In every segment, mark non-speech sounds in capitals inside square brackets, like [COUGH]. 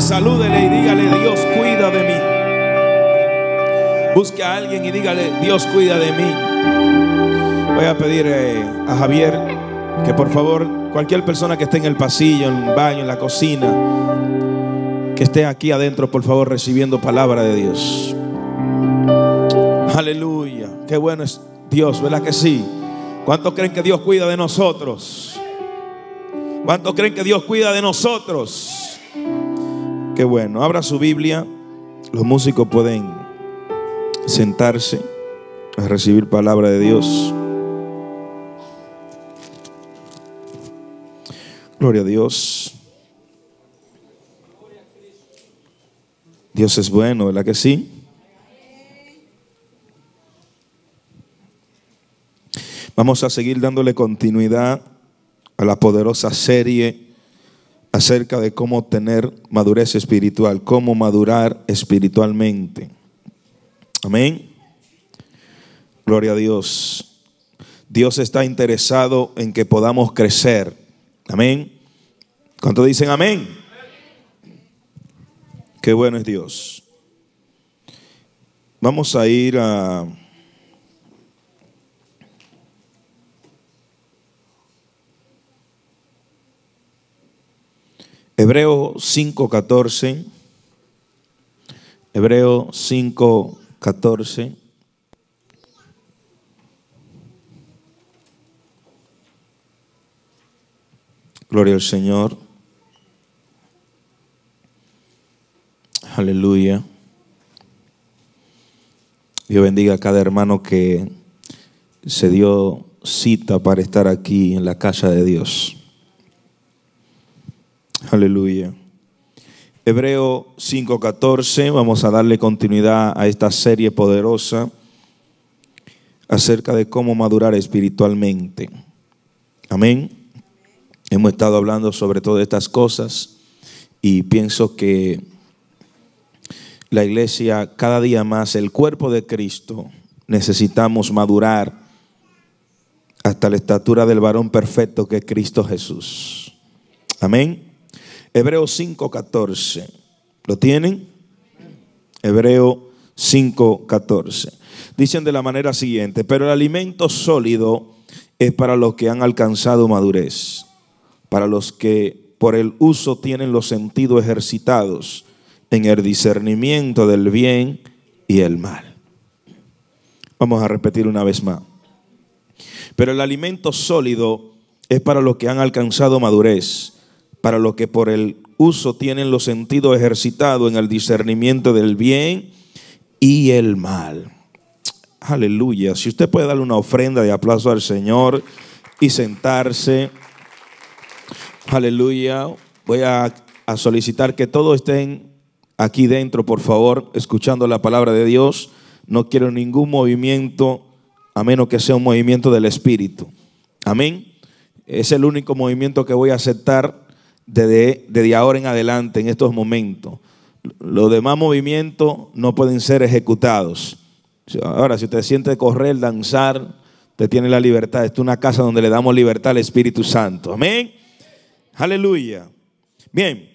salúdele y dígale, Dios cuida de mí. Busque a alguien y dígale, Dios cuida de mí. Voy a pedir eh, a Javier que por favor, cualquier persona que esté en el pasillo, en el baño, en la cocina, que esté aquí adentro, por favor, recibiendo palabra de Dios. Aleluya. Qué bueno es Dios, ¿verdad que sí? ¿Cuántos creen que Dios cuida de nosotros? ¿Cuántos creen que Dios cuida de nosotros? Qué bueno. Abra su Biblia. Los músicos pueden sentarse a recibir palabra de Dios. Gloria a Dios. Dios es bueno, ¿verdad que sí? Vamos a seguir dándole continuidad a la poderosa serie acerca de cómo tener madurez espiritual, cómo madurar espiritualmente. Amén. Gloria a Dios. Dios está interesado en que podamos crecer. Amén. ¿Cuánto dicen amén? Qué bueno es Dios. Vamos a ir a Hebreo 5:14. Hebreo 5:14. Gloria al Señor. Aleluya. Dios bendiga a cada hermano que se dio cita para estar aquí en la casa de Dios. Aleluya. Hebreo 5:14, vamos a darle continuidad a esta serie poderosa acerca de cómo madurar espiritualmente. Amén. Hemos estado hablando sobre todas estas cosas y pienso que la iglesia cada día más, el cuerpo de Cristo, necesitamos madurar hasta la estatura del varón perfecto que es Cristo Jesús. Amén. Hebreo 5:14. ¿Lo tienen? Hebreo 5:14. Dicen de la manera siguiente, pero el alimento sólido es para los que han alcanzado madurez, para los que por el uso tienen los sentidos ejercitados en el discernimiento del bien y el mal. Vamos a repetir una vez más. Pero el alimento sólido es para los que han alcanzado madurez para los que por el uso tienen los sentidos ejercitados en el discernimiento del bien y el mal. Aleluya. Si usted puede darle una ofrenda de aplauso al Señor y sentarse. Aleluya. Voy a, a solicitar que todos estén aquí dentro, por favor, escuchando la palabra de Dios. No quiero ningún movimiento, a menos que sea un movimiento del Espíritu. Amén. Es el único movimiento que voy a aceptar desde, ahora en adelante, en estos momentos. Los demás movimientos no pueden ser ejecutados. Ahora, si usted siente correr, danzar, usted tiene la libertad. Esta es una casa donde le damos libertad al Espíritu Santo. Amén. Aleluya. Bien,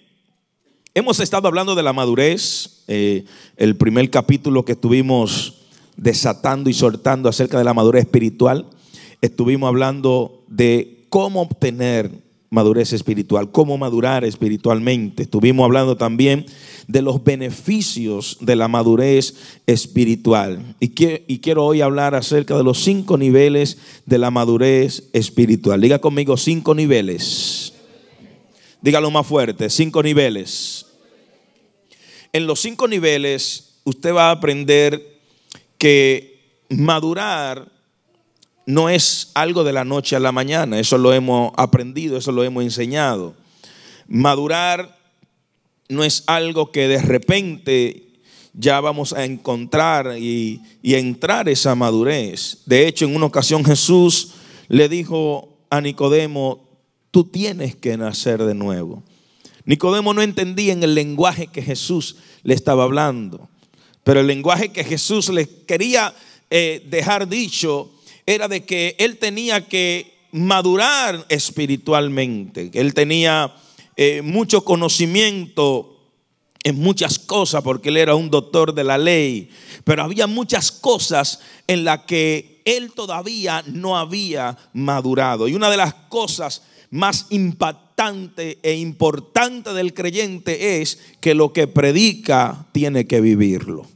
hemos estado hablando de la madurez. Eh, el primer capítulo que estuvimos desatando y soltando acerca de la madurez espiritual, estuvimos hablando de cómo obtener madurez espiritual, cómo madurar espiritualmente. Estuvimos hablando también de los beneficios de la madurez espiritual. Y, y, quiero hoy hablar acerca de los cinco niveles de la madurez espiritual. Diga conmigo cinco niveles. Dígalo más fuerte, cinco niveles. En los cinco niveles usted va a aprender que madurar no es algo de la noche a la mañana, eso lo hemos aprendido, eso lo hemos enseñado. Madurar no es algo que de repente ya vamos a encontrar y, entrar esa madurez. De hecho, en una ocasión Jesús le dijo a Nicodemo, tú tienes que nacer de nuevo. Nicodemo no entendía en el lenguaje que Jesús le estaba hablando, pero el lenguaje que Jesús le quería eh, dejar dicho era de que él tenía que madurar espiritualmente, él tenía eh, mucho conocimiento en muchas cosas porque él era un doctor de la ley, pero había muchas cosas en las que él todavía no había madurado. Y una de las cosas más impactantes e importantes del creyente es que lo que predica tiene que vivirlo.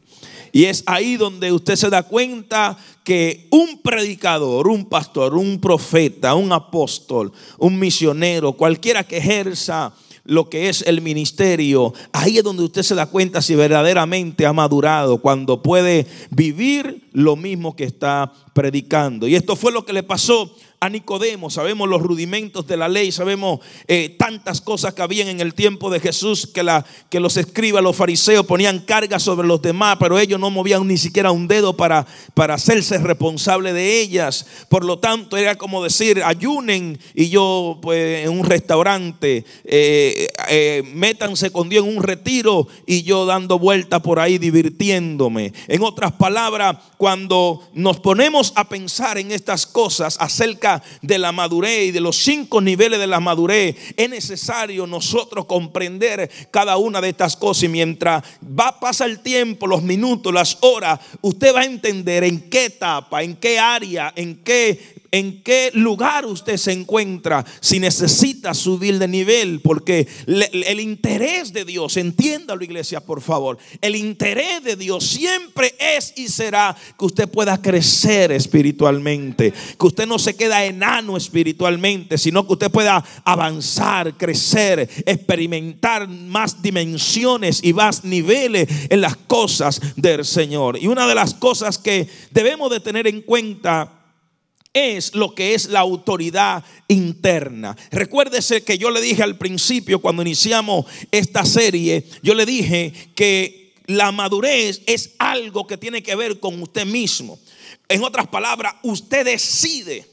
Y es ahí donde usted se da cuenta que un predicador, un pastor, un profeta, un apóstol, un misionero, cualquiera que ejerza lo que es el ministerio, ahí es donde usted se da cuenta si verdaderamente ha madurado, cuando puede vivir lo mismo que está predicando. Y esto fue lo que le pasó a Nicodemo, sabemos los rudimentos de la ley, sabemos eh, tantas cosas que habían en el tiempo de Jesús que, la, que los escribas, los fariseos ponían carga sobre los demás, pero ellos no movían ni siquiera un dedo para, para hacerse responsable de ellas. Por lo tanto, era como decir, ayunen y yo pues en un restaurante, eh, eh, métanse con Dios en un retiro y yo dando vuelta por ahí divirtiéndome. En otras palabras, cuando nos ponemos a pensar en estas cosas acerca de la madurez y de los cinco niveles de la madurez, es necesario nosotros comprender cada una de estas cosas. Y mientras va, pasa el tiempo, los minutos, las horas, usted va a entender en qué etapa, en qué área, en qué en qué lugar usted se encuentra, si necesita subir de nivel, porque el interés de Dios, entiéndalo iglesia por favor, el interés de Dios siempre es y será que usted pueda crecer espiritualmente, que usted no se queda enano espiritualmente, sino que usted pueda avanzar, crecer, experimentar más dimensiones y más niveles en las cosas del Señor. Y una de las cosas que debemos de tener en cuenta, es lo que es la autoridad interna. Recuérdese que yo le dije al principio, cuando iniciamos esta serie, yo le dije que la madurez es algo que tiene que ver con usted mismo. En otras palabras, usted decide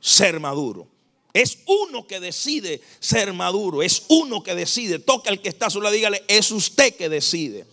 ser maduro. Es uno que decide ser maduro. Es uno que decide. Toca al que está a su lado, dígale, es usted que decide.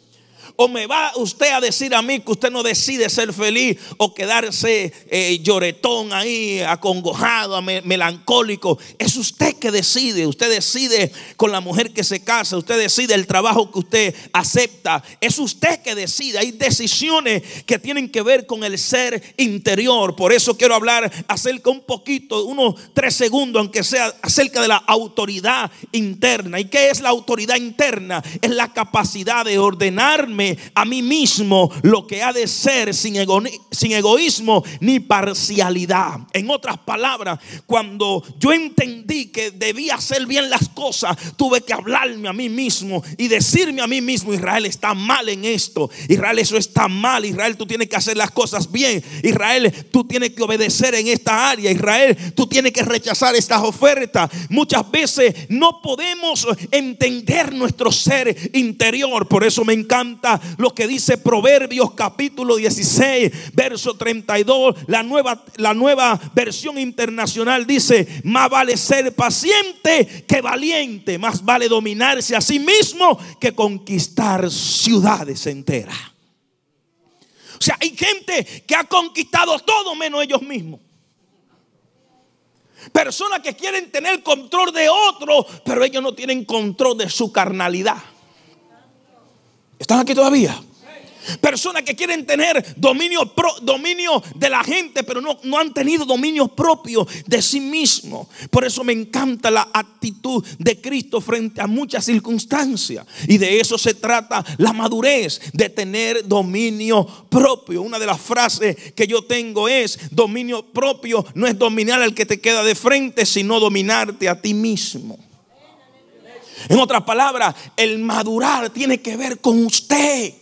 ¿O me va usted a decir a mí que usted no decide ser feliz o quedarse eh, lloretón ahí, acongojado, melancólico? Es usted que decide. Usted decide con la mujer que se casa. Usted decide el trabajo que usted acepta. Es usted que decide. Hay decisiones que tienen que ver con el ser interior. Por eso quiero hablar acerca un poquito, unos tres segundos, aunque sea acerca de la autoridad interna. ¿Y qué es la autoridad interna? Es la capacidad de ordenarme a mí mismo lo que ha de ser sin, sin egoísmo ni parcialidad. En otras palabras, cuando yo entendí que debía hacer bien las cosas, tuve que hablarme a mí mismo y decirme a mí mismo, Israel está mal en esto, Israel eso está mal, Israel tú tienes que hacer las cosas bien, Israel tú tienes que obedecer en esta área, Israel tú tienes que rechazar estas ofertas. Muchas veces no podemos entender nuestro ser interior, por eso me encanta lo que dice Proverbios capítulo 16, verso 32. La nueva, la nueva versión internacional dice, más vale ser paciente que valiente, más vale dominarse a sí mismo que conquistar ciudades enteras. O sea, hay gente que ha conquistado todo menos ellos mismos. Personas que quieren tener control de otro, pero ellos no tienen control de su carnalidad. ¿Están aquí todavía? Personas que quieren tener dominio, dominio de la gente, pero no, no han tenido dominio propio de sí mismo. Por eso me encanta la actitud de Cristo frente a muchas circunstancias. Y de eso se trata la madurez, de tener dominio propio. Una de las frases que yo tengo es, dominio propio no es dominar al que te queda de frente, sino dominarte a ti mismo. En otras palabras, el madurar tiene que ver con usted.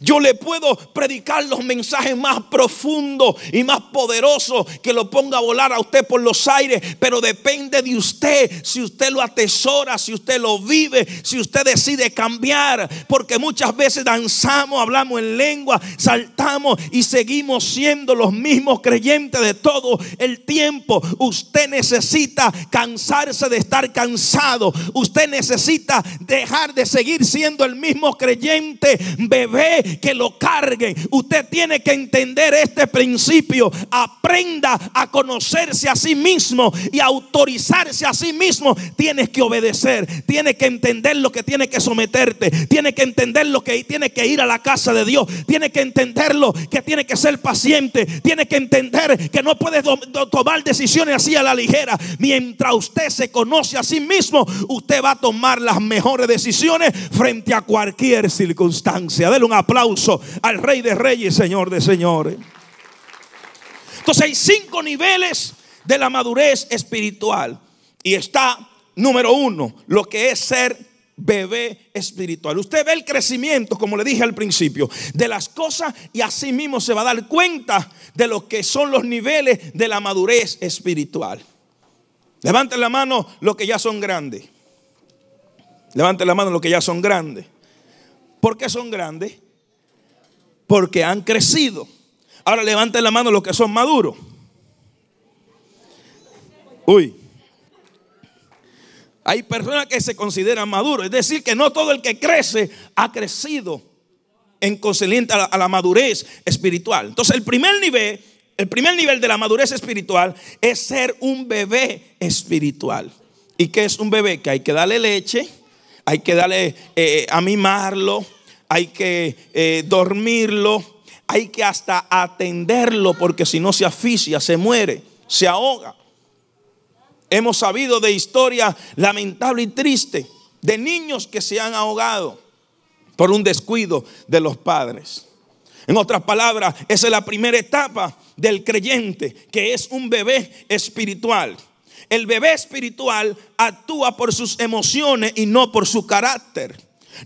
Yo le puedo predicar los mensajes más profundos y más poderosos que lo ponga a volar a usted por los aires, pero depende de usted si usted lo atesora, si usted lo vive, si usted decide cambiar, porque muchas veces danzamos, hablamos en lengua, saltamos y seguimos siendo los mismos creyentes de todo el tiempo. Usted necesita cansarse de estar cansado. Usted necesita dejar de seguir siendo el mismo creyente, beber que lo carguen. Usted tiene que entender este principio. Aprenda a conocerse a sí mismo y autorizarse a sí mismo. Tienes que obedecer. Tienes que entender lo que tiene que someterte. Tienes que entender lo que tiene que ir a la casa de Dios. Tienes que entenderlo que tiene que ser paciente. Tiene que entender que no puedes tomar decisiones así a la ligera. Mientras usted se conoce a sí mismo, usted va a tomar las mejores decisiones frente a cualquier circunstancia. Dele un aplauso al Rey de Reyes, Señor de Señores. Entonces hay cinco niveles de la madurez espiritual. Y está, número uno, lo que es ser bebé espiritual. Usted ve el crecimiento, como le dije al principio, de las cosas y así mismo se va a dar cuenta de lo que son los niveles de la madurez espiritual. Levanten la mano los que ya son grandes. Levanten la mano los que ya son grandes. ¿Por qué son grandes? Porque han crecido. Ahora levanten la mano los que son maduros. Uy. Hay personas que se consideran maduros. Es decir, que no todo el que crece ha crecido en consciente a la, madurez espiritual. Entonces, el primer nivel, el primer nivel de la madurez espiritual es ser un bebé espiritual. ¿Y qué es un bebé? Que hay que darle leche, hay que darle eh, a mimarlo, hay que eh, dormirlo, hay que hasta atenderlo porque si no se asfixia, se muere, se ahoga. Hemos sabido de historia lamentable y triste de niños que se han ahogado por un descuido de los padres. En otras palabras, esa es la primera etapa del creyente, que es un bebé espiritual. El bebé espiritual actúa por sus emociones y no por su carácter.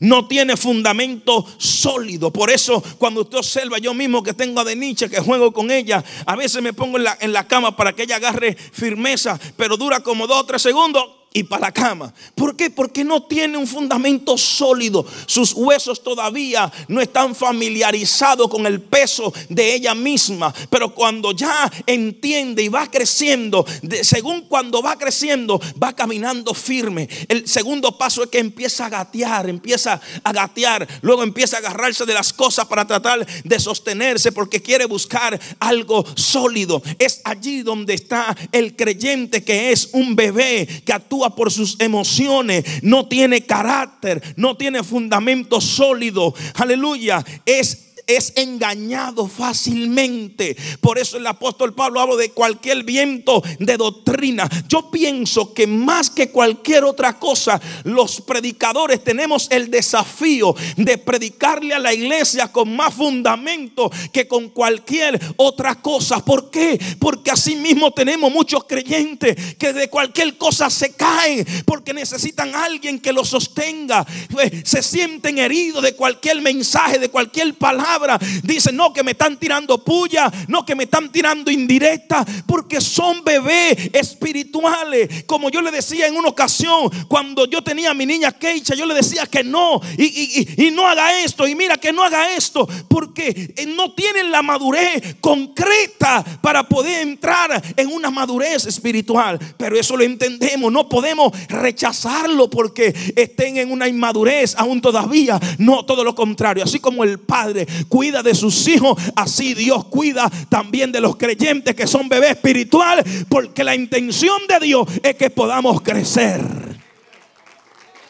No tiene fundamento sólido. Por eso, cuando usted observa, yo mismo que tengo a Deniche, que juego con ella, a veces me pongo en la, en la cama para que ella agarre firmeza, pero dura como dos o tres segundos y para la cama. ¿Por qué? Porque no tiene un fundamento sólido. Sus huesos todavía no están familiarizados con el peso de ella misma. Pero cuando ya entiende y va creciendo, según cuando va creciendo, va caminando firme. El segundo paso es que empieza a gatear, empieza a gatear. Luego empieza a agarrarse de las cosas para tratar de sostenerse porque quiere buscar algo sólido. Es allí donde está el creyente que es un bebé que actúa por sus emociones, no tiene carácter, no tiene fundamento sólido. Aleluya. Es es engañado fácilmente. Por eso el apóstol Pablo habla de cualquier viento de doctrina. Yo pienso que más que cualquier otra cosa, los predicadores tenemos el desafío de predicarle a la iglesia con más fundamento que con cualquier otra cosa. ¿Por qué? Porque así mismo tenemos muchos creyentes que de cualquier cosa se caen porque necesitan a alguien que los sostenga. Pues, se sienten heridos de cualquier mensaje, de cualquier palabra Dicen, no, que me están tirando puya, no, que me están tirando indirecta, porque son bebés espirituales. Como yo le decía en una ocasión, cuando yo tenía a mi niña Keisha, yo le decía que no, y, y no haga esto, y mira que no haga esto, porque no tienen la madurez concreta para poder entrar en una madurez espiritual. Pero eso lo entendemos, no podemos rechazarlo porque estén en una inmadurez aún todavía. No, todo lo contrario, así como el Padre cuida de sus hijos, así Dios cuida también de los creyentes que son bebés espirituales, porque la intención de Dios es que podamos crecer.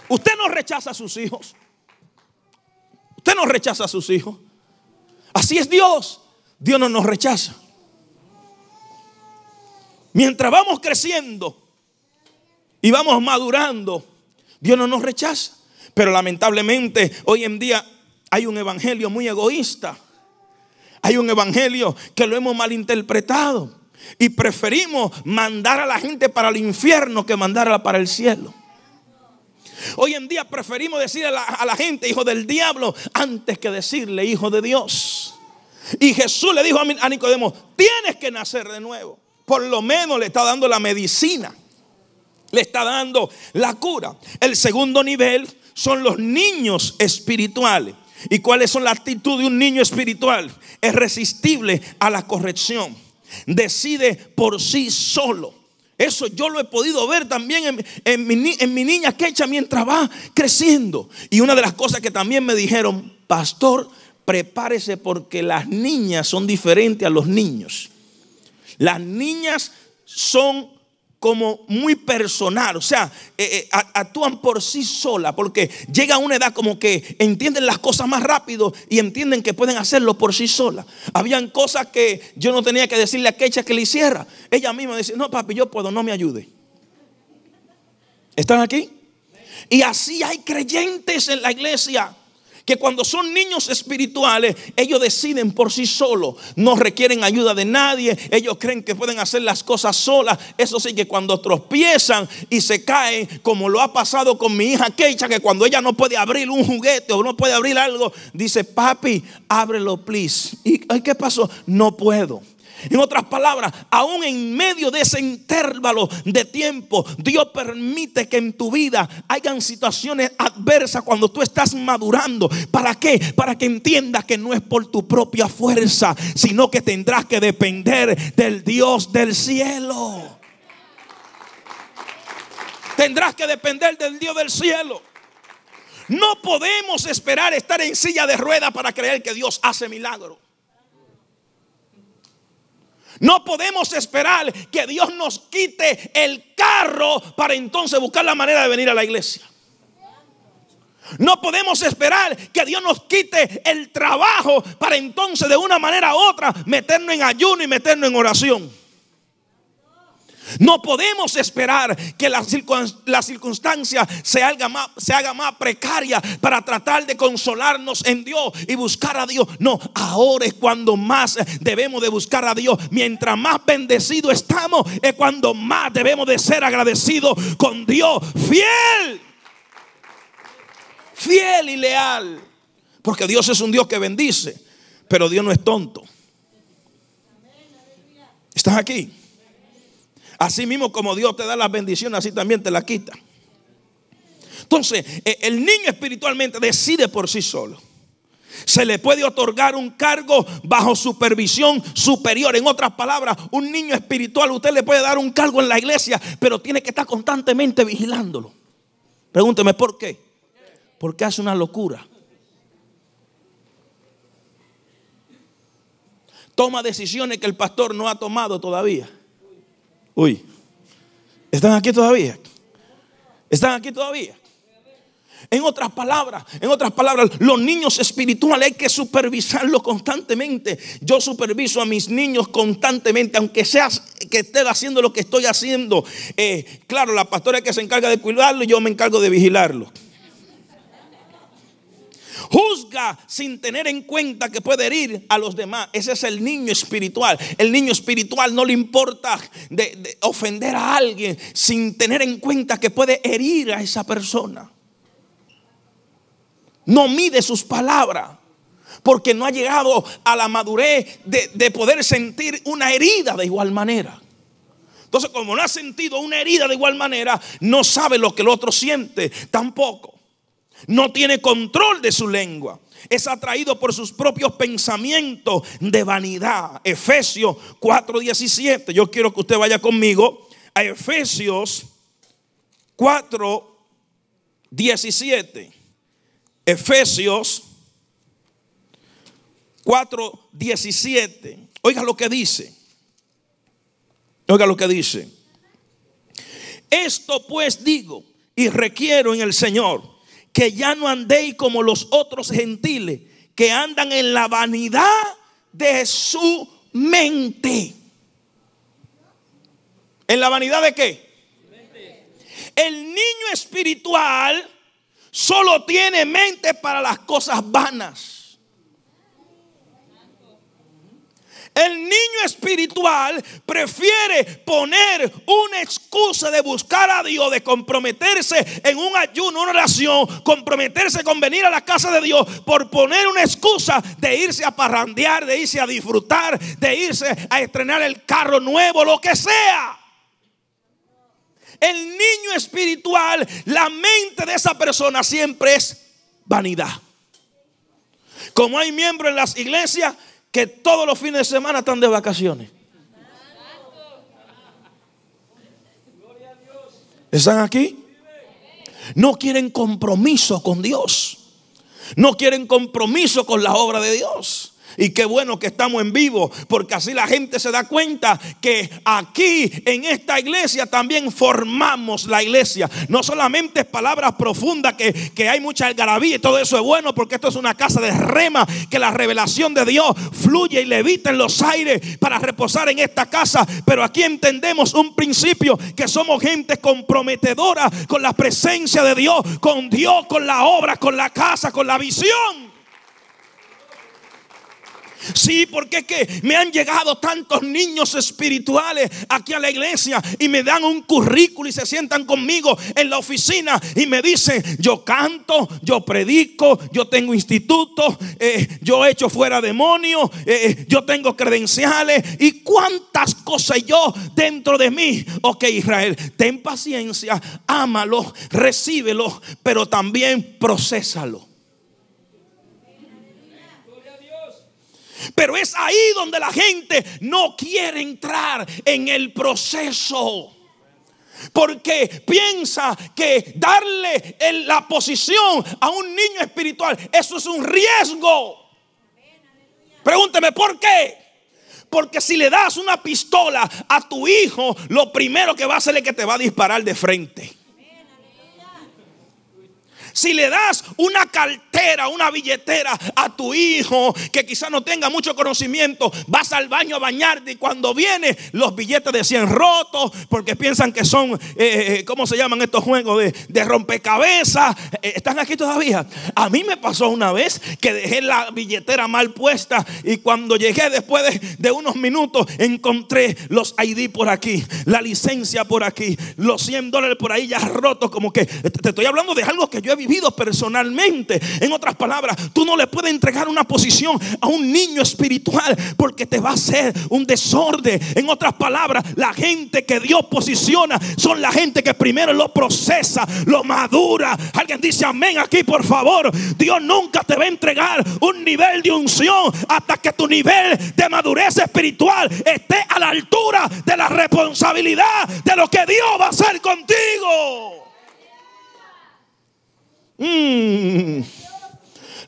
Usted no rechaza a sus hijos. Usted no rechaza a sus hijos. Así es Dios. Dios no nos rechaza. Mientras vamos creciendo y vamos madurando, Dios no nos rechaza. Pero lamentablemente hoy en día hay un evangelio muy egoísta. Hay un evangelio que lo hemos malinterpretado. Y preferimos mandar a la gente para el infierno que mandarla para el cielo. Hoy en día preferimos decir a la, gente hijo del diablo antes que decirle hijo de Dios. Y Jesús le dijo a Nicodemo, tienes que nacer de nuevo. Por lo menos le está dando la medicina. Le está dando la cura. El segundo nivel son los niños espirituales. ¿Y cuáles son las actitudes de un niño espiritual? Es resistible a la corrección. Decide por sí solo. Eso yo lo he podido ver también en, mi, en mi niña Quecha mientras va creciendo. Y una de las cosas que también me dijeron, pastor, prepárese porque las niñas son diferentes a los niños. Las niñas son como muy personal, o sea, eh, eh, actúan por sí solas, porque llega a una edad como que entienden las cosas más rápido y entienden que pueden hacerlo por sí solas. Habían cosas que yo no tenía que decirle a Kecha que le hiciera. Ella misma decía, no papi, yo puedo, no me ayude. ¿Están aquí? Y así hay creyentes en la iglesia que cuando son niños espirituales, ellos deciden por sí solos, no requieren ayuda de nadie, ellos creen que pueden hacer las cosas solas. Eso sí que cuando tropiezan y se caen, como lo ha pasado con mi hija Keisha, que cuando ella no puede abrir un juguete o no puede abrir algo, dice, papi, ábrelo, please. ¿Y qué pasó? No puedo. En otras palabras, aún en medio de ese intervalo de tiempo, Dios permite que en tu vida hayan situaciones adversas cuando tú estás madurando. ¿Para qué? Para que entiendas que no es por tu propia fuerza, sino que tendrás que depender del Dios del cielo. Tendrás que depender del Dios del cielo. No podemos esperar estar en silla de rueda para creer que Dios hace milagros. No podemos esperar que Dios nos quite el carro para entonces buscar la manera de venir a la iglesia. No podemos esperar que Dios nos quite el trabajo para entonces de una manera u otra meternos en ayuno y meternos en oración. No podemos esperar que la, circunstancia se haga, más, se haga más precaria para tratar de consolarnos en Dios y buscar a Dios. No, ahora es cuando más debemos de buscar a Dios. Mientras más bendecidos estamos, es cuando más debemos de ser agradecidos con Dios. Fiel. Fiel y leal. Porque Dios es un Dios que bendice. Pero Dios no es tonto. ¿Estás aquí? Así mismo como Dios te da las bendiciones, así también te las quita. Entonces, eh, el niño espiritualmente decide por sí solo. Se le puede otorgar un cargo bajo supervisión superior. En otras palabras, un niño espiritual, usted le puede dar un cargo en la iglesia, pero tiene que estar constantemente vigilándolo. Pregúnteme por qué. Porque hace una locura. Toma decisiones que el pastor no ha tomado todavía. Uy, ¿están aquí todavía? ¿Están aquí todavía? En otras palabras, en otras palabras, los niños espirituales hay que supervisarlos constantemente. Yo superviso a mis niños constantemente, aunque sea que esté haciendo lo que estoy haciendo. Eh, claro, la pastora que se encarga de cuidarlo y yo me encargo de vigilarlo. Juzga sin tener en cuenta que puede herir a los demás. Ese es el niño espiritual. El niño espiritual no le importa de, ofender a alguien sin tener en cuenta que puede herir a esa persona. No mide sus palabras porque no ha llegado a la madurez de, de, poder sentir una herida de igual manera. Entonces, como no ha sentido una herida de igual manera, no sabe lo que el otro siente tampoco. No tiene control de su lengua. Es atraído por sus propios pensamientos de vanidad. Efesios 4:17. Yo quiero que usted vaya conmigo a Efesios 4:17. Efesios 4:17. Oiga lo que dice. Oiga lo que dice. Esto pues digo y requiero en el Señor que ya no andéis como los otros gentiles que andan en la vanidad de su mente. ¿En la vanidad de qué? El niño espiritual solo tiene mente para las cosas vanas. El niño espiritual prefiere poner una excusa de buscar a Dios, de comprometerse en un ayuno, una oración, comprometerse con venir a la casa de Dios por poner una excusa de irse a parrandear, de irse a disfrutar, de irse a estrenar el carro nuevo, lo que sea. El niño espiritual, la mente de esa persona siempre es vanidad. Como hay miembros en las iglesias que todos los fines de semana están de vacaciones. ¿Están aquí? No quieren compromiso con Dios. No quieren compromiso con la obra de Dios. Y qué bueno que estamos en vivo, porque así la gente se da cuenta que aquí en esta iglesia también formamos la iglesia. No solamente es palabras profundas, que, que hay mucha algarabía y todo eso es bueno, porque esto es una casa de rema, que la revelación de Dios fluye y levita en los aires para reposar en esta casa. Pero aquí entendemos un principio, que somos gente comprometedora con la presencia de Dios, con Dios, con la obra, con la casa, con la visión. Sí, porque es que me han llegado tantos niños espirituales aquí a la iglesia y me dan un currículo y se sientan conmigo en la oficina y me dicen, yo canto, yo predico, yo tengo instituto, eh, yo he hecho fuera demonios, eh, yo tengo credenciales y cuántas cosas yo dentro de mí. Ok, Israel, ten paciencia, ámalo, recíbelo, pero también procésalo. Pero es ahí donde la gente no quiere entrar en el proceso. Porque piensa que darle la posición a un niño espiritual, eso es un riesgo. Pregúnteme, ¿por qué? Porque si le das una pistola a tu hijo, lo primero que va a hacer es que te va a disparar de frente. Si le das una cartera, una billetera a tu hijo que quizás no tenga mucho conocimiento, vas al baño a bañarte y cuando viene los billetes de 100 rotos porque piensan que son, eh, eh, ¿cómo se llaman estos juegos de, rompecabezas? Eh, ¿Están aquí todavía? A mí me pasó una vez que dejé la billetera mal puesta y cuando llegué después de, de unos minutos encontré los ID por aquí, la licencia por aquí, los 100 dólares por ahí ya rotos, como que te estoy hablando de algo que yo he vivido personalmente. En otras palabras, tú no le puedes entregar una posición a un niño espiritual porque te va a hacer un desorden. En otras palabras, la gente que Dios posiciona son la gente que primero lo procesa, lo madura. Alguien dice amén aquí, por favor. Dios nunca te va a entregar un nivel de unción hasta que tu nivel de madurez espiritual esté a la altura de la responsabilidad de lo que Dios va a hacer contigo. Mm.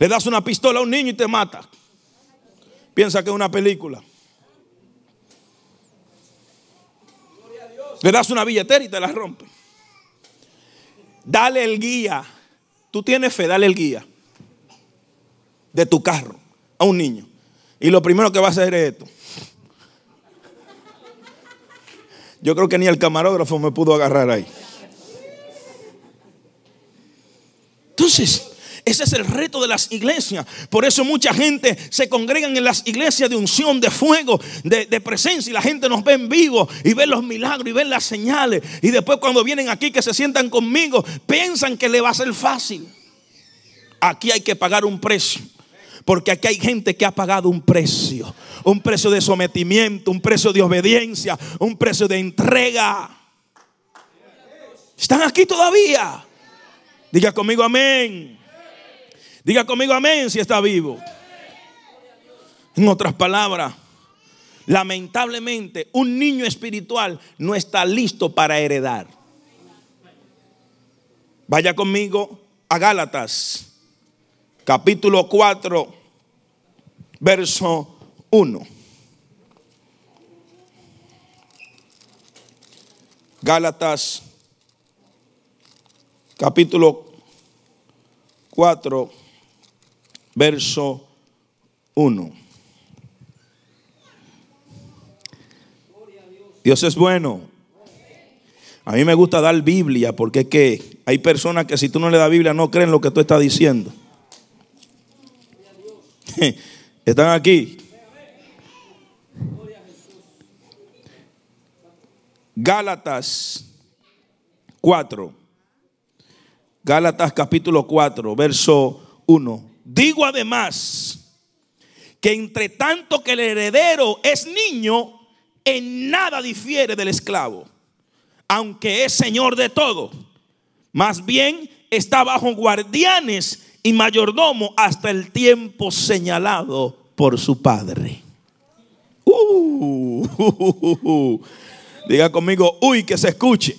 Le das una pistola a un niño y te mata. Piensa que es una película. Le das una billetera y te la rompe. Dale el guía. Tú tienes fe, dale el guía de tu carro a un niño. Y lo primero que va a hacer es esto. Yo creo que ni el camarógrafo me pudo agarrar ahí. Entonces, ese es el reto de las iglesias. Por eso mucha gente se congregan en las iglesias de unción, de fuego, de, presencia. Y la gente nos ve en vivo y ve los milagros y ve las señales. Y después cuando vienen aquí que se sientan conmigo, piensan que le va a ser fácil. Aquí hay que pagar un precio. Porque aquí hay gente que ha pagado un precio. Un precio de sometimiento, un precio de obediencia, un precio de entrega. ¿Están aquí todavía? Diga conmigo amén. Diga conmigo amén si está vivo. En otras palabras, lamentablemente un niño espiritual no está listo para heredar. Vaya conmigo a Gálatas, capítulo 4, verso 1. Gálatas capítulo 4, verso 1. Dios es bueno. A mí me gusta dar Biblia porque es que hay personas que si tú no le das Biblia no creen lo que tú estás diciendo. [LAUGHS] Están aquí. Gálatas 4. Gálatas capítulo 4, verso 1. Digo además que entre tanto que el heredero es niño, en nada difiere del esclavo, aunque es señor de todo. Más bien está bajo guardianes y mayordomo hasta el tiempo señalado por su padre. Uh, [LAUGHS] diga conmigo, uy, que se escuche.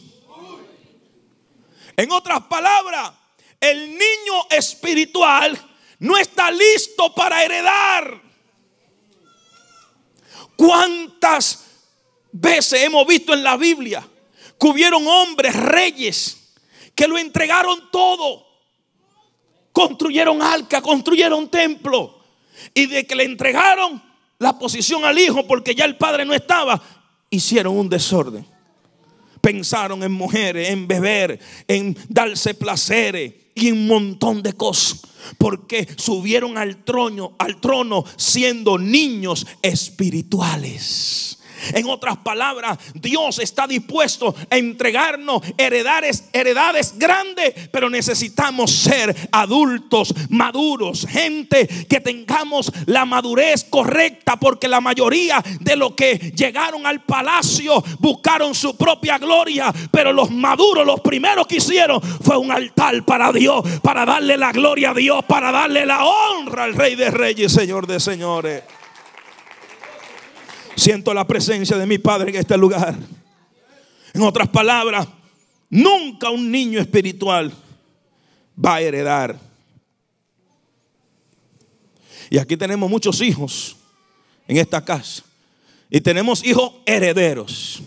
En otras palabras, el niño espiritual no está listo para heredar. ¿Cuántas veces hemos visto en la Biblia que hubieron hombres, reyes, que lo entregaron todo? Construyeron arca, construyeron templo. Y de que le entregaron la posición al hijo porque ya el padre no estaba, hicieron un desorden. Pensaron en mujeres, en beber, en darse placeres y un montón de cosas. Porque subieron al trono, al trono siendo niños espirituales. En otras palabras, Dios está dispuesto a entregarnos heredades, heredades grandes, pero necesitamos ser adultos, maduros, gente que tengamos la madurez correcta, porque la mayoría de los que llegaron al palacio buscaron su propia gloria, pero los maduros, los primeros que hicieron fue un altar para Dios, para darle la gloria a Dios, para darle la honra al Rey de Reyes, Señor de Señores. Siento la presencia de mi Padre en este lugar. En otras palabras, nunca un niño espiritual va a heredar. Y aquí tenemos muchos hijos en esta casa. Y tenemos hijos herederos.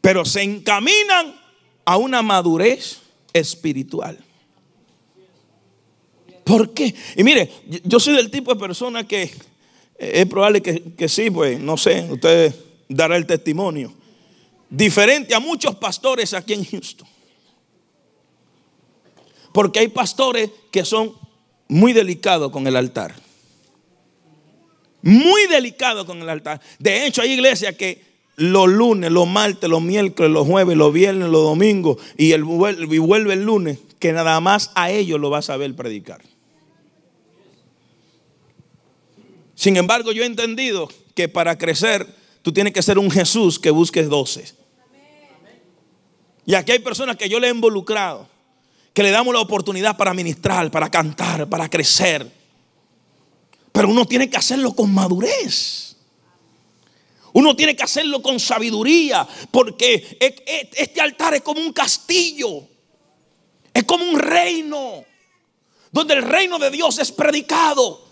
Pero se encaminan a una madurez espiritual. ¿Por qué? Y mire, yo soy del tipo de persona que es probable que, sí, pues no sé, usted dará el testimonio. Diferente a muchos pastores aquí en Houston. Porque hay pastores que son muy delicados con el altar. Muy delicados con el altar. De hecho, hay iglesias que los lunes, los martes, los miércoles, los jueves, los viernes, los domingos y, el, y vuelve el lunes, que nada más a ellos lo va a saber predicar. Sin embargo, yo he entendido que para crecer tú tienes que ser un Jesús que busques doce. Y aquí hay personas que yo le he involucrado, que le damos la oportunidad para ministrar, para cantar, para crecer. Pero uno tiene que hacerlo con madurez. Uno tiene que hacerlo con sabiduría, porque este altar es como un castillo, es como un reino, donde el reino de Dios es predicado.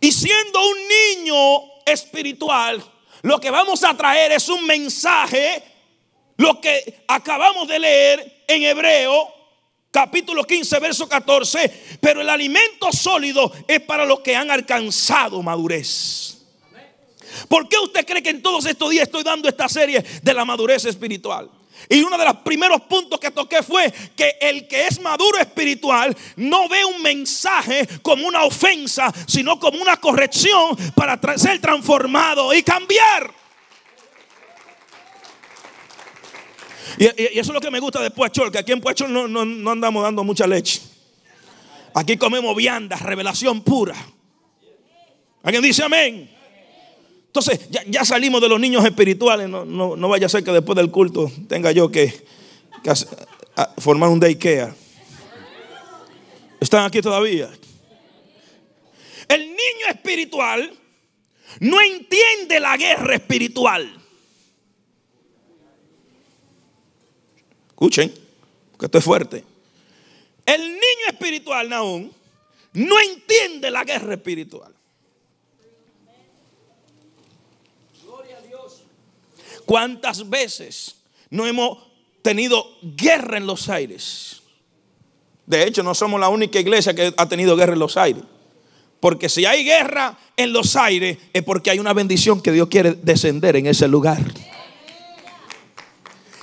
Y siendo un niño espiritual, lo que vamos a traer es un mensaje, lo que acabamos de leer en Hebreo, capítulo 15, verso 14, pero el alimento sólido es para los que han alcanzado madurez. ¿Por qué usted cree que en todos estos días estoy dando esta serie de la madurez espiritual? Y uno de los primeros puntos que toqué fue que el que es maduro espiritual no ve un mensaje como una ofensa, sino como una corrección para ser transformado y cambiar. Y, eso es lo que me gusta de Puechol, que aquí en Puechol no, no andamos dando mucha leche. Aquí comemos viandas, revelación pura. ¿Alguien dice amén? Entonces, ya, salimos de los niños espirituales. No, vaya a ser que después del culto tenga yo que, formar un daycare. ¿Están aquí todavía? El niño espiritual no entiende la guerra espiritual. Escuchen, que esto es fuerte. El niño espiritual, aún no entiende la guerra espiritual. ¿Cuántas veces no hemos tenido guerra en los aires? De hecho, no somos la única iglesia que ha tenido guerra en los aires. Porque si hay guerra en los aires es porque hay una bendición que Dios quiere descender en ese lugar.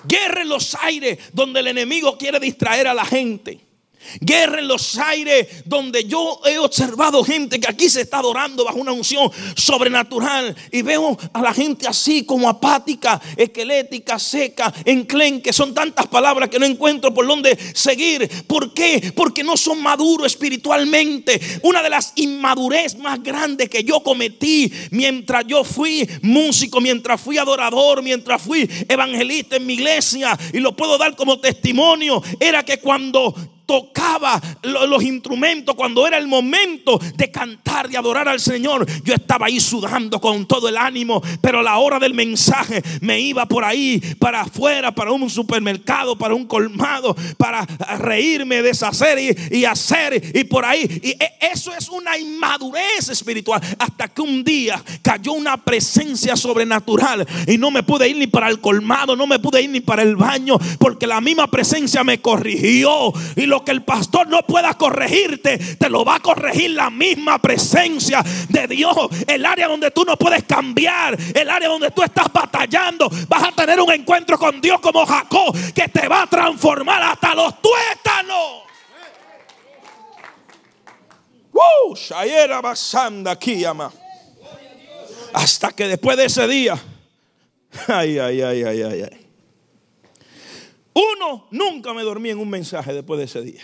Guerra en los aires donde el enemigo quiere distraer a la gente. Guerra en los aires donde yo he observado gente que aquí se está adorando bajo una unción sobrenatural y veo a la gente así como apática, esquelética, seca, enclenque. Son tantas palabras que no encuentro por dónde seguir. ¿Por qué? Porque no son maduros espiritualmente. Una de las inmadurez más grandes que yo cometí mientras yo fui músico, mientras fui adorador, mientras fui evangelista en mi iglesia y lo puedo dar como testimonio, era que cuando tocaba los instrumentos, cuando era el momento de cantar, de adorar al Señor, yo estaba ahí sudando con todo el ánimo, pero a la hora del mensaje me iba por ahí, para afuera, para un supermercado, para un colmado, para reírme, deshacer y, y hacer y por ahí. Y e, eso es una inmadurez espiritual. Hasta que un día cayó una presencia sobrenatural y no me pude ir ni para el colmado, no me pude ir ni para el baño, porque la misma presencia me corrigió. Y lo que el pastor no pueda corregirte, te lo va a corregir la misma presencia de Dios. El área donde tú no puedes cambiar, el área donde tú estás batallando, vas a tener un encuentro con Dios como Jacob, que te va a transformar hasta los tuétanos. Hasta que después de ese día, [LAUGHS] ay, ay, ay, ay, ay, ay. Uno, nunca me dormí en un mensaje después de ese día.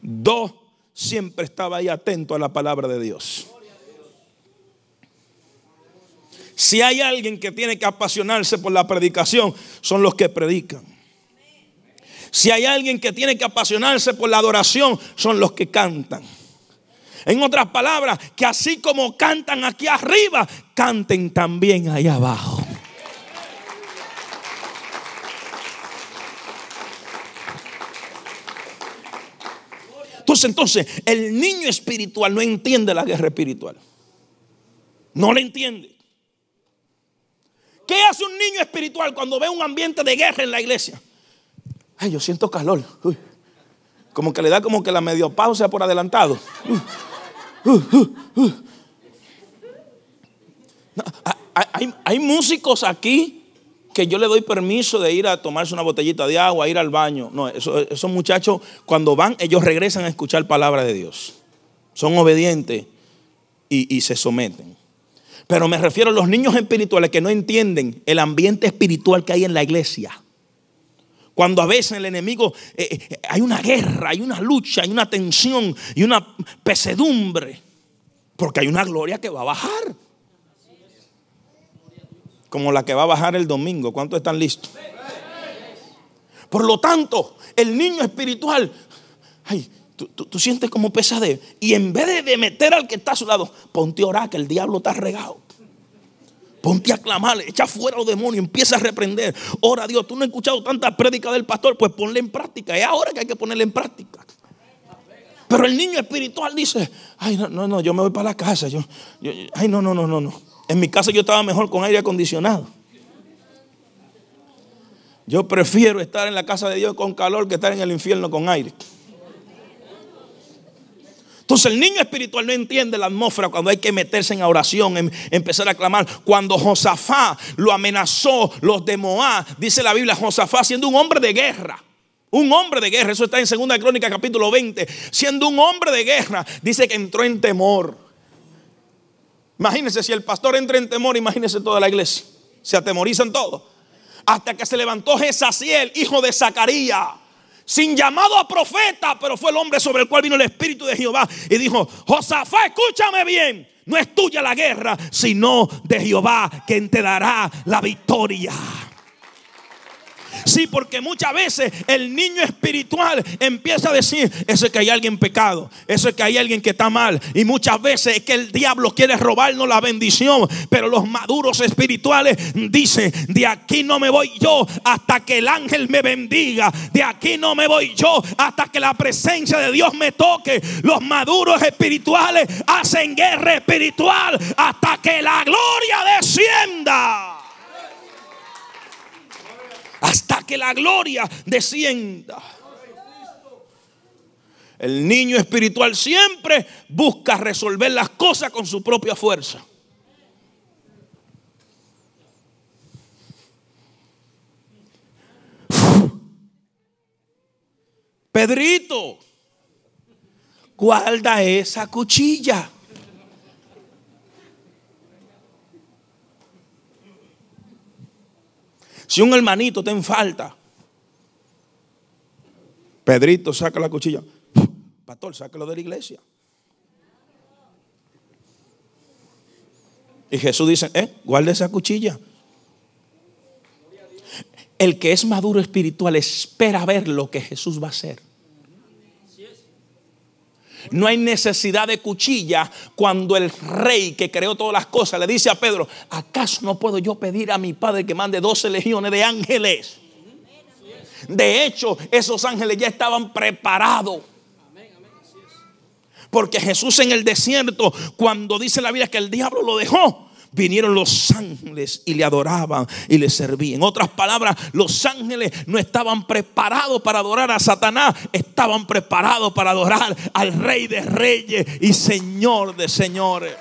Dos, siempre estaba ahí atento a la palabra de Dios. Si hay alguien que tiene que apasionarse por la predicación, son los que predican. Si hay alguien que tiene que apasionarse por la adoración, son los que cantan. En otras palabras, que así como cantan aquí arriba, canten también ahí abajo. Entonces, el niño espiritual no entiende la guerra espiritual. No la entiende. ¿Qué hace un niño espiritual cuando ve un ambiente de guerra en la iglesia? Ay, yo siento calor. Como que le da como que la medio pausa por adelantado. hay, hay músicos aquí que yo le doy permiso de ir a tomarse una botellita de agua, ir al baño. No, esos, muchachos cuando van, ellos regresan a escuchar palabra de Dios. Son obedientes y, se someten. Pero me refiero a los niños espirituales que no entienden el ambiente espiritual que hay en la iglesia. Cuando a veces el enemigo, eh, eh, hay una guerra, hay una lucha, hay una tensión y una pesedumbre. Porque hay una gloria que va a bajar como la que va a bajar el domingo. ¿Cuántos están listos? Por lo tanto, el niño espiritual, ay, tú, sientes como pesadez. Y en vez de meter al que está a su lado, ponte a orar que el diablo está regado. Ponte a clamar, echa fuera los demonios, empieza a reprender. Ora Dios, tú no has escuchado tanta prédica del pastor, pues ponle en práctica. Es ahora que hay que ponerle en práctica. Pero el niño espiritual dice, ay, no, no, no, yo me voy para la casa. Yo, ay, no, no, no, no, no. En mi casa yo estaba mejor con aire acondicionado. Yo prefiero estar en la casa de Dios con calor que estar en el infierno con aire. Entonces el niño espiritual no entiende la atmósfera cuando hay que meterse en oración, empezar a clamar. Cuando Josafá lo amenazó, los de Moab, dice la Biblia, Josafá siendo un hombre de guerra. Un hombre de guerra, eso está en 2 Crónica capítulo 20. Siendo un hombre de guerra, dice que entró en temor. Imagínense, si el pastor entra en temor, imagínense toda la iglesia. Se atemorizan todos. Hasta que se levantó Jesaciel, hijo de Zacarías, sin llamado a profeta, pero fue el hombre sobre el cual vino el Espíritu de Jehová. Y dijo, Josafá, escúchame bien. No es tuya la guerra, sino de Jehová quien te dará la victoria. Sí, porque muchas veces el niño espiritual empieza a decir, eso es que hay alguien pecado, eso es que hay alguien que está mal. Y muchas veces es que el diablo quiere robarnos la bendición. Pero los maduros espirituales dicen, de aquí no me voy yo hasta que el ángel me bendiga. De aquí no me voy yo hasta que la presencia de Dios me toque. Los maduros espirituales hacen guerra espiritual hasta que la gloria descienda hasta que la gloria descienda. El niño espiritual siempre busca resolver las cosas con su propia fuerza. Pedrito, guarda esa cuchilla. Si un hermanito te en falta, Pedrito saca la cuchilla. Pastor, sácalo de la iglesia. Y Jesús dice, eh, guarda esa cuchilla. El que es maduro espiritual espera ver lo que Jesús va a hacer. No hay necesidad de cuchilla cuando el rey que creó todas las cosas le dice a Pedro, ¿acaso no puedo yo pedir a mi padre que mande 12 legiones de ángeles? De hecho, esos ángeles ya estaban preparados. Porque Jesús en el desierto, cuando dice la Biblia que el diablo lo dejó, vinieron los ángeles y le adoraban y le servían. En otras palabras, los ángeles no estaban preparados para adorar a Satanás, estaban preparados para adorar al Rey de Reyes y Señor de Señores.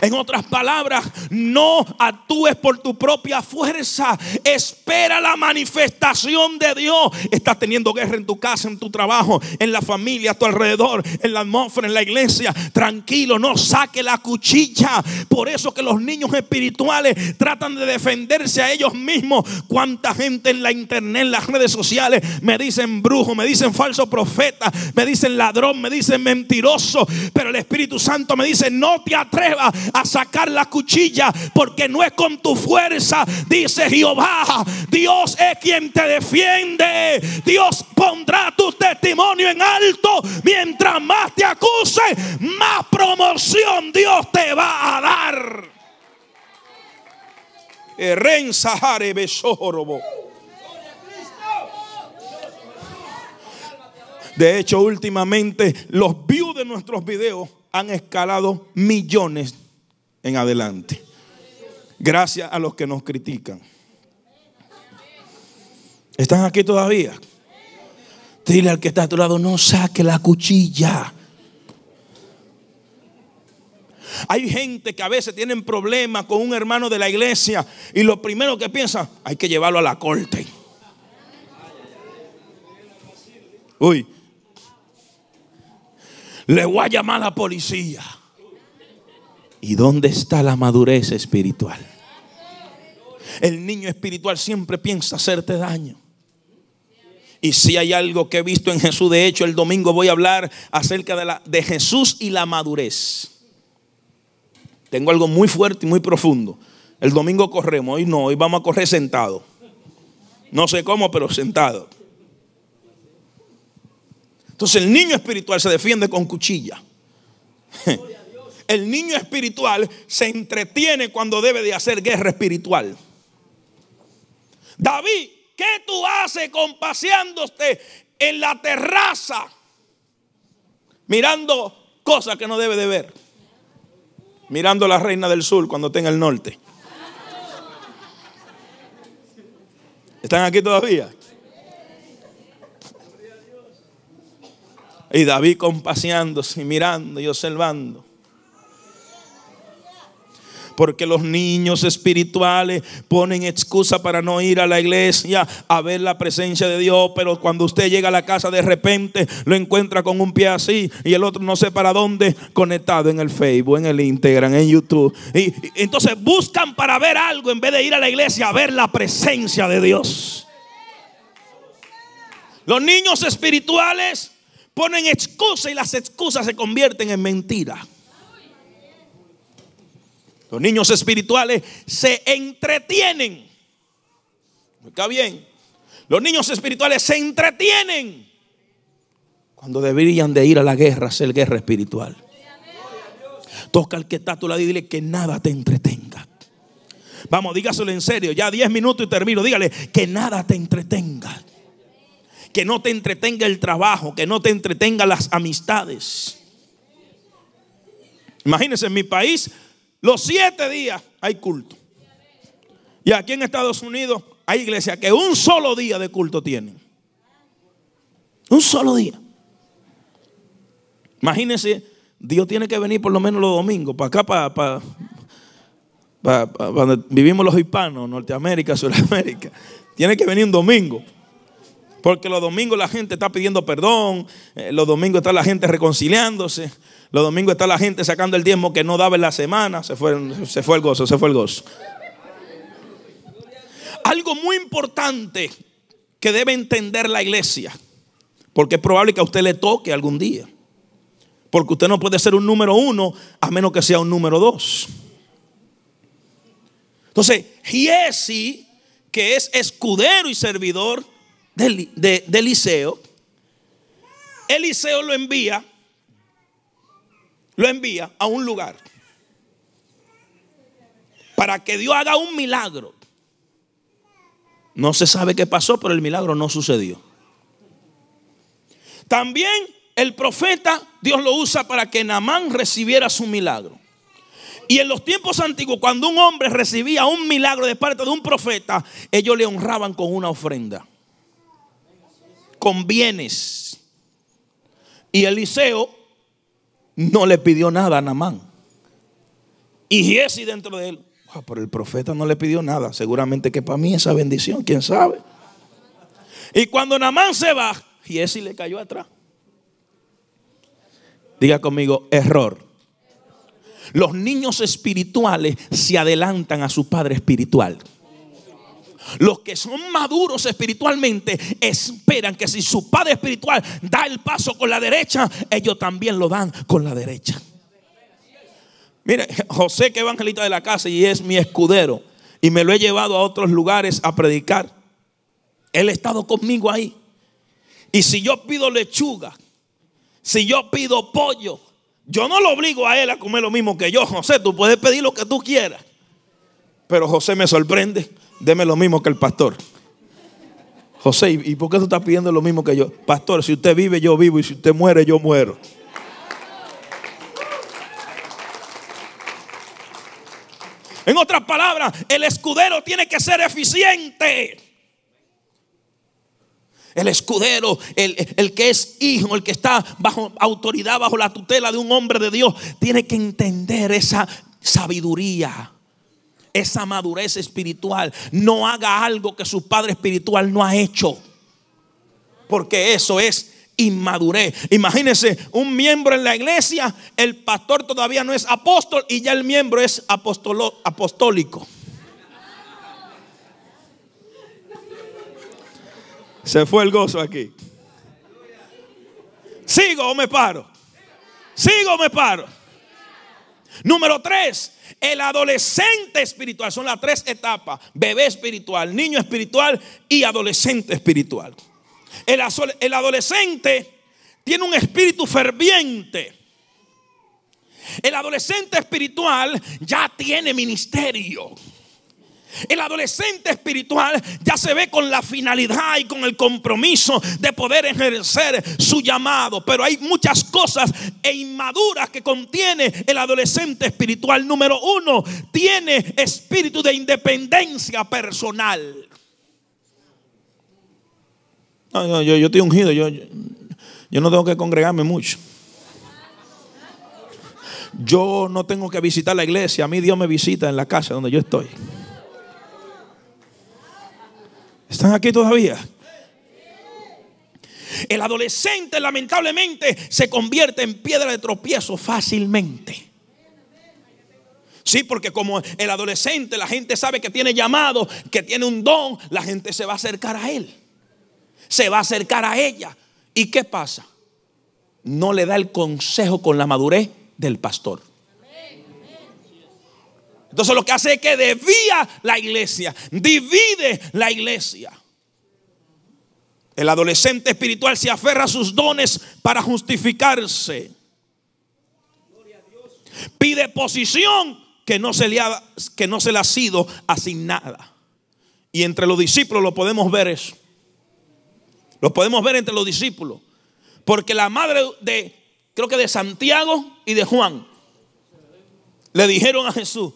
En otras palabras, no actúes por tu propia fuerza. Espera la manifestación de Dios. Estás teniendo guerra en tu casa, en tu trabajo, en la familia, a tu alrededor, en la atmósfera, en la iglesia. Tranquilo, no saque la cuchilla. Por eso que los niños espirituales tratan de defenderse a ellos mismos. Cuánta gente en la internet, en las redes sociales, me dicen brujo, me dicen falso profeta, me dicen ladrón, me dicen mentiroso. Pero el Espíritu Santo me dice, no te atrevas a sacar la cuchilla porque no es con tu fuerza, dice Jehová. Dios es quien te defiende. Dios pondrá tu testimonio en alto. Mientras más te acuse, más promoción Dios te va a dar. De hecho, últimamente los views de nuestros videos han escalado millones en adelante. Gracias a los que nos critican. ¿Están aquí todavía? Dile al que está a tu lado, no saque la cuchilla. Hay gente que a veces tienen problemas con un hermano de la iglesia y lo primero que piensa, hay que llevarlo a la corte. Uy, le voy a llamar a la policía. ¿Y dónde está la madurez espiritual? El niño espiritual siempre piensa hacerte daño. Y si hay algo que he visto en Jesús, de hecho el domingo voy a hablar acerca de, la, de Jesús y la madurez. Tengo algo muy fuerte y muy profundo. El domingo corremos, hoy no, hoy vamos a correr sentado. No sé cómo, pero sentado. Entonces el niño espiritual se defiende con cuchilla. [LAUGHS] el niño espiritual se entretiene cuando debe de hacer guerra espiritual. David, ¿qué tú haces con paseándote en la terraza mirando cosas que no debe de ver? Mirando a la reina del sur cuando está en el norte. ¿Están aquí todavía? Y David compaseándose mirando y observando porque los niños espirituales ponen excusa para no ir a la iglesia a ver la presencia de Dios, pero cuando usted llega a la casa de repente lo encuentra con un pie así y el otro no sé para dónde conectado en el Facebook, en el Instagram, en YouTube. Y, entonces buscan para ver algo en vez de ir a la iglesia a ver la presencia de Dios. Los niños espirituales ponen excusa y las excusas se convierten en mentiras. Los niños espirituales se entretienen. Está bien. Los niños espirituales se entretienen cuando deberían de ir a la guerra, hacer guerra espiritual. Toca al que está a tu lado y dile que nada te entretenga. Vamos, dígaselo en serio. Ya 10 minutos y termino. Dígale que nada te entretenga. Que no te entretenga el trabajo, que no te entretenga las amistades. Imagínense, en mi país los siete días hay culto. Y aquí en Estados Unidos hay iglesias que un solo día de culto tienen. Un solo día. Imagínense, Dios tiene que venir por lo menos los domingos, para acá, para, para, donde vivimos los hispanos, Norteamérica, Sudamérica. Tiene que venir un domingo. Porque los domingos la gente está pidiendo perdón, eh, los domingos está la gente reconciliándose, los domingos está la gente sacando el diezmo que no daba en la semana, se fue, se fue el gozo, se fue el gozo. Algo muy importante que debe entender la iglesia, porque es probable que a usted le toque algún día, porque usted no puede ser un número uno a menos que sea un número dos. Entonces, Giesi que es escudero y servidor de, de Eliseo, Eliseo lo envía, lo envía a un lugar para que Dios haga un milagro. No se sabe qué pasó, pero el milagro no sucedió. También el profeta, Dios lo usa para que Namán recibiera su milagro. Y en los tiempos antiguos, cuando un hombre recibía un milagro de parte de un profeta, ellos le honraban con una ofrenda, con bienes. Y Eliseo no le pidió nada a Namán. Y Jesse dentro de él, pero el profeta no le pidió nada. Seguramente que para mí esa bendición, quién sabe. Y cuando Namán se va, Jesse le cayó atrás. Diga conmigo, error. Los niños espirituales se adelantan a su padre espiritual. Los que son maduros espiritualmente esperan que si su padre espiritual da el paso con la derecha, ellos también lo dan con la derecha. Mire, José que evangelista de la casa y es mi escudero y me lo he llevado a otros lugares a predicar. Él ha estado conmigo ahí. Y si yo pido lechuga, si yo pido pollo, yo no lo obligo a él a comer lo mismo que yo. José, tú puedes pedir lo que tú quieras. Pero José me sorprende. Deme lo mismo que el pastor. José, ¿y por qué tú estás pidiendo lo mismo que yo? Pastor, si usted vive, yo vivo. Y si usted muere, yo muero. En otras palabras, el escudero tiene que ser eficiente. El escudero, el, que es hijo, el que está bajo autoridad, bajo la tutela de un hombre de Dios, tiene que entender esa sabiduría, esa madurez espiritual. No haga algo que su padre espiritual no ha hecho. Porque eso es inmadurez. Imagínense un miembro en la iglesia, el pastor todavía no es apóstol y ya el miembro es apostólico. Se fue el gozo aquí. ¿Sigo o me paro? ¿Sigo o me paro? Número tres, el adolescente espiritual. Son las tres etapas. Bebé espiritual, niño espiritual y adolescente espiritual. El, adolescente tiene un espíritu ferviente. El adolescente espiritual ya tiene ministerio. El adolescente espiritual ya se ve con la finalidad y con el compromiso de poder ejercer su llamado. Pero hay muchas cosas e inmaduras que contiene el adolescente espiritual. Número uno, tiene espíritu de independencia personal. yo, yo, estoy ungido, yo, yo no tengo que congregarme mucho. Yo no tengo que visitar la iglesia, a mí Dios me visita en la casa donde yo estoy. ¿Están aquí todavía? El adolescente lamentablemente se convierte en piedra de tropiezo fácilmente. Sí, porque como el adolescente la gente sabe que tiene llamado, que tiene un don, la gente se va a acercar a él. Se va a acercar a ella. ¿Y qué pasa? No le da el consejo con la madurez del pastor. Entonces lo que hace es que desvía la iglesia, divide la iglesia. El adolescente espiritual se aferra a sus dones para justificarse. Pide posición que no se le ha, que no se le ha sido asignada. Y entre los discípulos lo podemos ver eso. Lo podemos ver entre los discípulos. Porque la madre de, creo que de Santiago y de Juan, le dijeron a Jesús,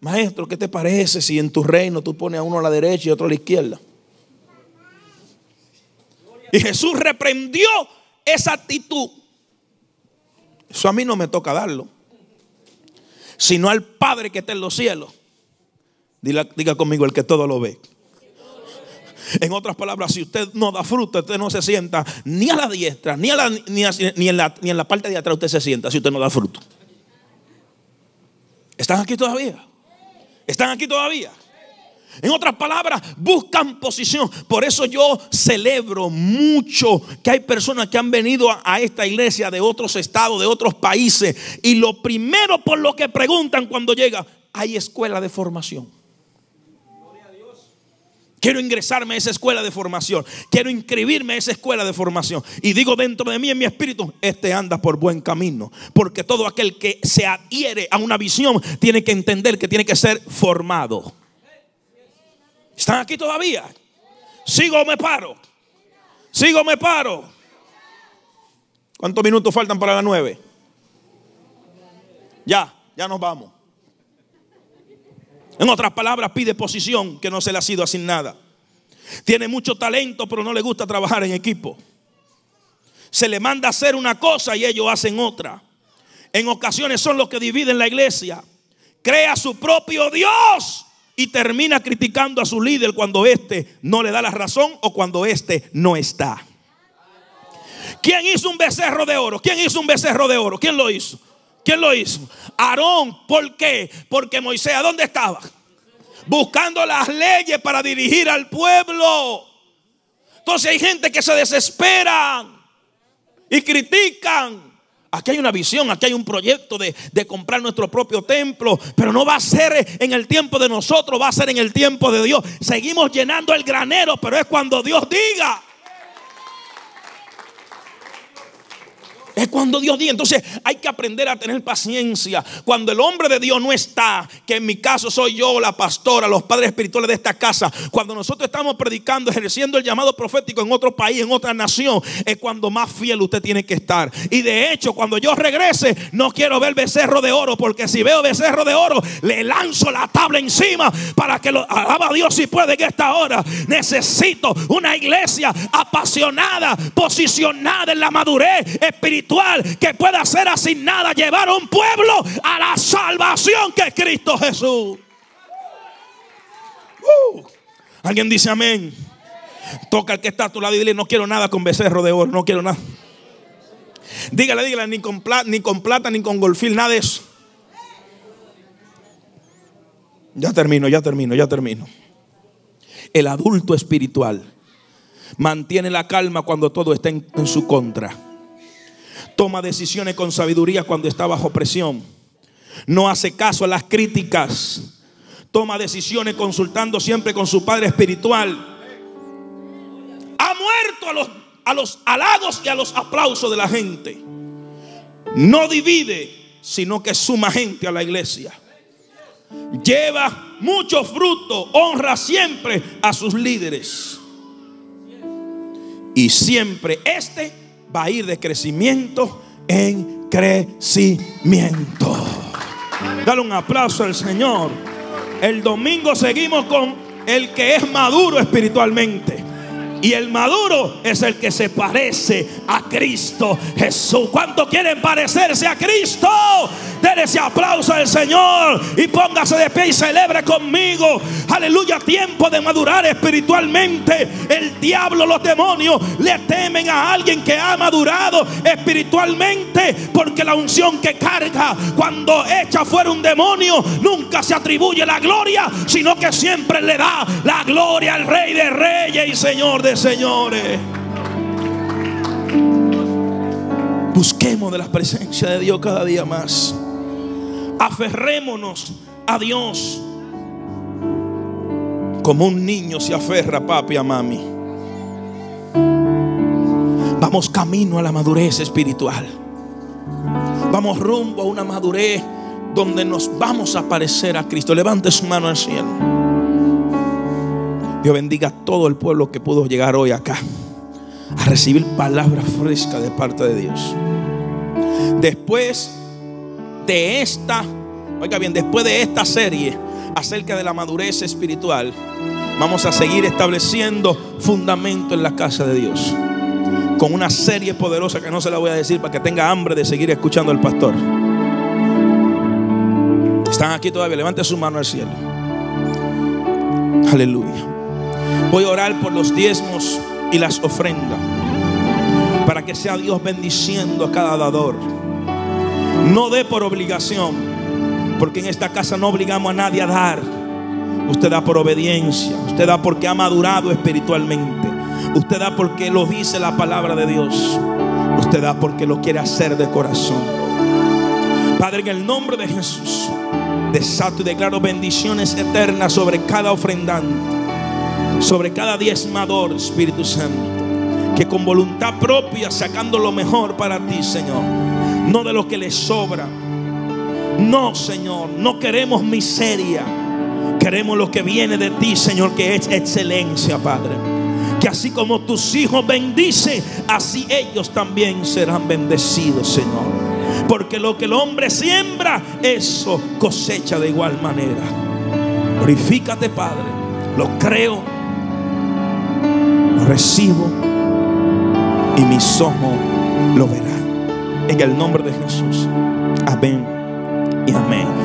Maestro, ¿qué te parece si en tu reino tú pones a uno a la derecha y otro a la izquierda? Y Jesús reprendió esa actitud. Eso a mí no me toca darlo, sino al Padre que está en los cielos. Diga, conmigo el que todo lo ve. En otras palabras, si usted no da fruto, usted no se sienta ni a la diestra, ni, a ni, en la, ni en la parte de atrás usted se sienta si usted no da fruto. ¿Están aquí todavía? ¿Están aquí todavía? En otras palabras, buscan posición. Por eso yo celebro mucho que hay personas que han venido a, esta iglesia de otros estados, de otros países. Y lo primero por lo que preguntan cuando llega, hay escuela de formación. Quiero ingresarme a esa escuela de formación. Quiero inscribirme a esa escuela de formación. Y digo dentro de mí, en mi espíritu, este anda por buen camino. Porque todo aquel que se adhiere a una visión tiene que entender que tiene que ser formado. ¿Están aquí todavía? ¿Sigo o me paro? ¿Sigo o me paro? ¿Cuántos minutos faltan para las nueve? Ya, ya nos vamos. En otras palabras, pide posición que no se le ha sido asignada. Tiene mucho talento, pero no le gusta trabajar en equipo. Se le manda a hacer una cosa y ellos hacen otra. En ocasiones son los que dividen la iglesia. Crea su propio Dios y termina criticando a su líder cuando éste no le da la razón o cuando éste no está. ¿Quién hizo un becerro de oro? ¿Quién hizo un becerro de oro? ¿Quién lo hizo? ¿Quién lo hizo? Aarón. ¿Por qué? Porque Moisés, ¿a dónde estaba? Buscando las leyes para dirigir al pueblo. Entonces hay gente que se desespera y critican. Aquí hay una visión, aquí hay un proyecto de, de, comprar nuestro propio templo, pero no va a ser en el tiempo de nosotros, va a ser en el tiempo de Dios. Seguimos llenando el granero, pero es cuando Dios diga. Es cuando Dios dice. Entonces hay que aprender a tener paciencia. Cuando el hombre de Dios no está, que en mi caso soy yo, la pastora, los padres espirituales de esta casa. Cuando nosotros estamos predicando, ejerciendo el llamado profético en otro país, en otra nación, es cuando más fiel usted tiene que estar. Y de hecho, cuando yo regrese, no quiero ver becerro de oro, porque si veo becerro de oro, le lanzo la tabla encima para que lo alaba Dios si puede que esta hora. Necesito una iglesia apasionada, posicionada en la madurez espiritual que pueda ser asignada a llevar a un pueblo a la salvación que es Cristo Jesús. Uh, Alguien dice amén. Toca el que está a tu lado y dile, no quiero nada con becerro de oro, no quiero nada. Dígale, dígale, ni con plata, ni con, plata, ni con golfil, nada de eso. Ya termino, ya termino, ya termino. El adulto espiritual mantiene la calma cuando todo está en su contra. Toma decisiones con sabiduría cuando está bajo presión. No hace caso a las críticas. Toma decisiones consultando siempre con su padre espiritual. Ha muerto a los, a los y a los aplausos de la gente. No divide, sino que suma gente a la iglesia. Lleva mucho fruto, honra siempre a sus líderes. Y siempre este va a ir de crecimiento en crecimiento. Dale un aplauso al Señor. El domingo seguimos con el que es maduro espiritualmente. Y el maduro es el que se parece a Cristo Jesús. ¿Cuánto quieren parecerse a Cristo? Denle ese aplauso al Señor y póngase de pie y celebre conmigo. Aleluya, tiempo de madurar espiritualmente. El diablo, los demonios le temen a alguien que ha madurado espiritualmente porque la unción que carga cuando echa fuera un demonio nunca se atribuye la gloria, sino que siempre le da la gloria al Rey de Reyes y Señor de Señores. Busquemos de la presencia de Dios cada día más aferrémonos a Dios como un niño se aferra papi a mami. Vamos camino a la madurez espiritual. Vamos rumbo a una madurez donde nos vamos a parecer a Cristo. Levante su mano al cielo. Dios bendiga a todo el pueblo que pudo llegar hoy acá a recibir palabra fresca de parte de Dios. Después de esta, oiga bien, después de esta serie acerca de la madurez espiritual, vamos a seguir estableciendo fundamento en la casa de Dios. Con una serie poderosa que no se la voy a decir para que tenga hambre de seguir escuchando al pastor. Están aquí todavía, levante su mano al cielo. Aleluya. Voy a orar por los diezmos y las ofrendas. Para que sea Dios bendiciendo a cada dador. No dé por obligación, porque en esta casa no obligamos a nadie a dar. Usted da por obediencia, usted da porque ha madurado espiritualmente, usted da porque lo dice la palabra de Dios, usted da porque lo quiere hacer de corazón. Padre, en el nombre de Jesús, desato y declaro bendiciones eternas sobre cada ofrendante. sobre cada diezmador, Espíritu Santo, que con voluntad propia, sacando lo mejor para ti, Señor, no de lo que le sobra. No, Señor, no queremos miseria. Queremos lo que viene de ti, Señor, que es excelencia, Padre. Que así como tus hijos bendicen, así ellos también serán bendecidos, Señor. Porque lo que el hombre siembra, eso cosecha de igual manera. Glorifícate, Padre. Lo creo, lo recibo y mis ojos lo verán. En el nombre de Jesús. Amén y amén.